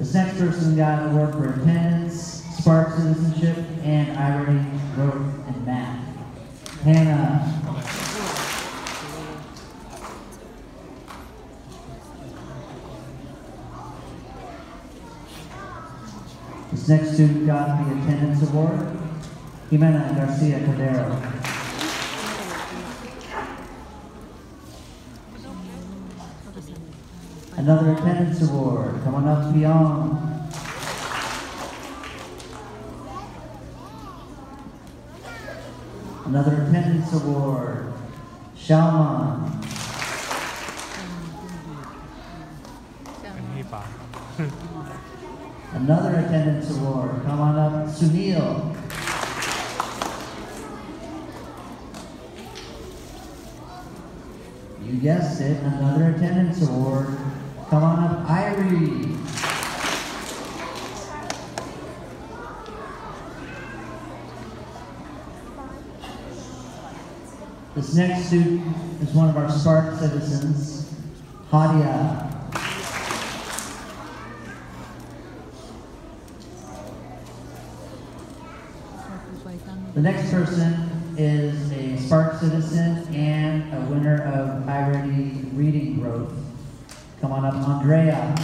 This next person got an award for attendance, spark citizenship, and iReady growth and math. Hannah. This next student got the attendance award. Jimena Garcia Cordero. another attendance award. Come on up, Beyond. Another attendance award. Shaman. Another attendance award. Come on up, Sunil. You guessed it, another attendance award. Up, Irie. This next student is one of our Spark citizens, Hadia. The next person is a Spark citizen and a winner of iReady Reading Growth. Come on up, Andrea.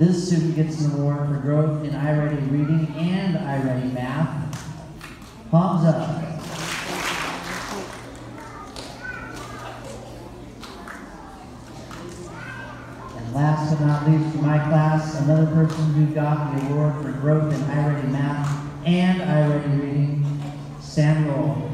This student gets an award for growth in iReady Reading and iReady Math. Palms up. And last but not least, for my class, another person who got the award for growth in iReady Math and iReady Reading, Samuel.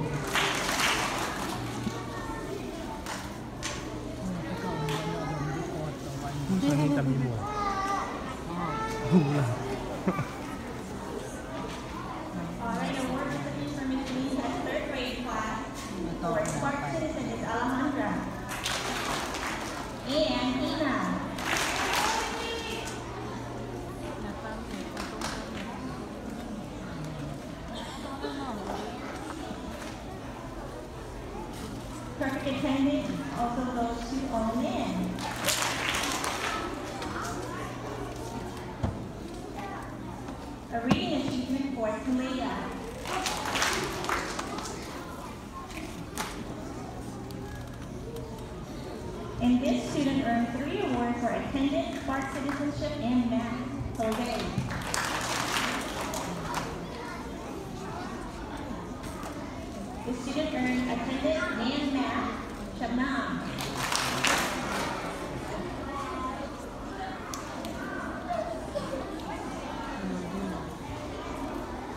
Thank you. Perfect attendance also goes to Onin. A reading achievement for Talia. And this student earned three awards for attendance, spark citizenship, and math. Jose. The student earned attendance and math. Shabnam.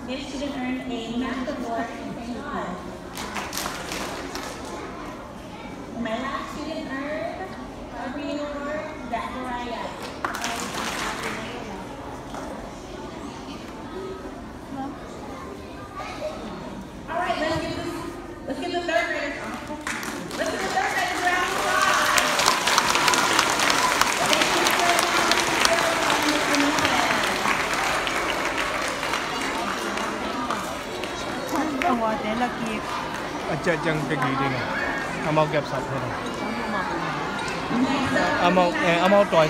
This student earned a math award lagi. Aja jang begiling. Amau gap sabar. Ya. Amau, amau eh, toy.